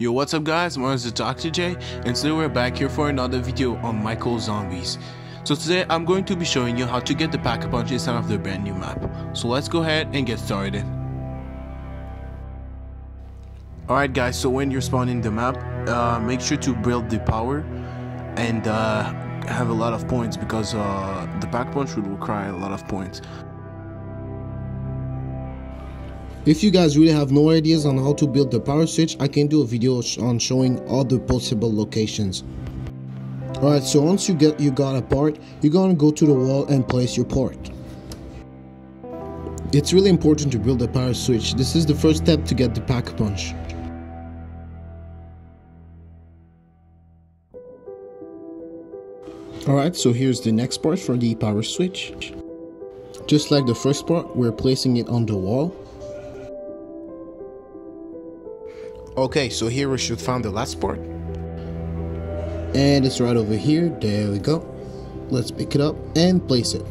Yo, what's up guys, my name is Dr. J and today we're back here for another video on Michael Zombies. So today I'm going to be showing you how to get the Pack-a-Punch inside of the brand new map. So let's go ahead and get started. Alright guys, so when you're spawning the map, uh, make sure to build the power and uh, have a lot of points because uh, the Pack-a-Punch will require a lot of points. If you guys really have no ideas on how to build the power switch, I can do a video on showing all the possible locations. Alright, so once you get you got a part, you're gonna go to the wall and place your part. It's really important to build a power switch. This is the first step to get the pack punch. Alright, so here's the next part for the power switch. Just like the first part, we're placing it on the wall. Okay, so here we should find the last part. And it's right over here. There we go. Let's pick it up and place it.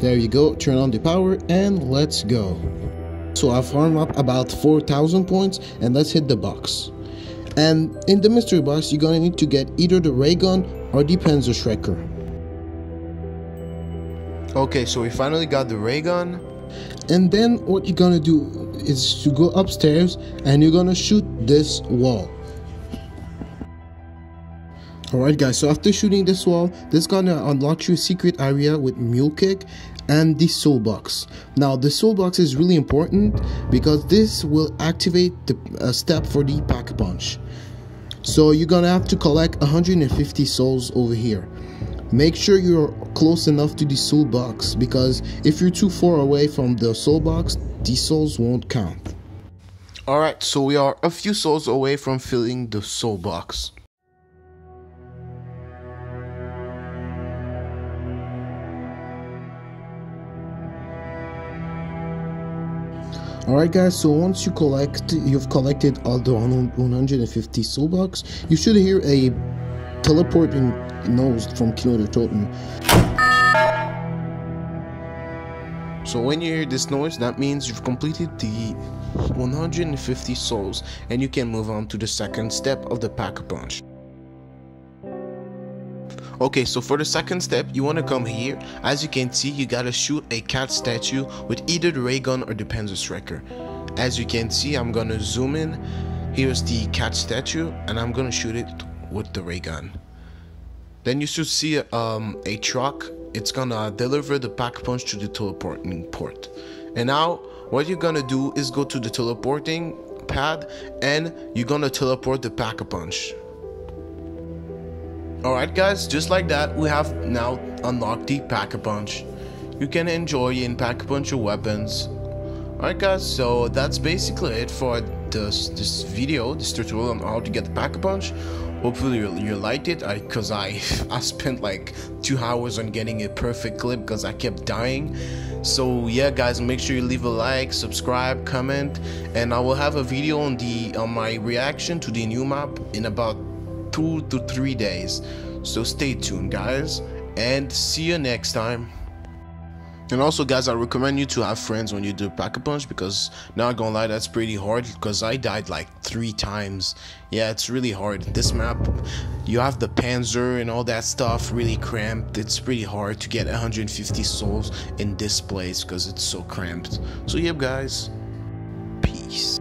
There you go. Turn on the power and let's go. So I've farmed up about 4,000 points and let's hit the box. And in the mystery box, you're gonna need to get either the ray gun or the Panzer Shredder. Okay, so we finally got the ray gun and then what you're gonna do is to go upstairs and you're gonna shoot this wall. Alright guys so after shooting this wall this is gonna unlock you a secret area with mule kick and the soul box. Now the soul box is really important because this will activate the uh, step for the pack punch. So you're gonna have to collect 150 souls over here make sure you're close enough to the soul box because if you're too far away from the soul box the souls won't count. Alright so we are a few souls away from filling the soul box. Alright guys, so once you collect, you've collected all the 150 soul box, you should hear a teleporting nose from Kino der Toten. So when you hear this noise, that means you've completed the 150 souls and you can move on to the second step of the Pack-a-Punch. Okay, so for the second step, you want to come here. As you can see, you gotta shoot a cat statue with either the ray gun or the Panzer Striker. As you can see, I'm gonna zoom in. Here's the cat statue, and I'm gonna shoot it with the ray gun. Then you should see um, a truck. It's gonna deliver the pack a punch to the teleporting port. And now what you're gonna do is go to the teleporting pad and you're gonna teleport the pack a punch. Alright guys, just like that, we have now unlocked the pack a punch. You can enjoy and pack a punch your weapons. Alright guys, so that's basically it for this this video, this tutorial on how to get the pack a punch. Hopefully you, you liked it. I because I, I, I spent like two hours on getting a perfect clip because I kept dying. So yeah guys make sure you leave a like subscribe comment and I will have a video on the on my reaction to the new map in about two to three days. So stay tuned guys and see you next time and also, guys, I recommend you to have friends when you do pack a punch because not gonna lie, that's pretty hard because I died like three times. Yeah, it's really hard. This map, you have the Panzer and all that stuff really cramped. It's pretty hard to get 150 souls in this place because it's so cramped. So, yep, guys, peace.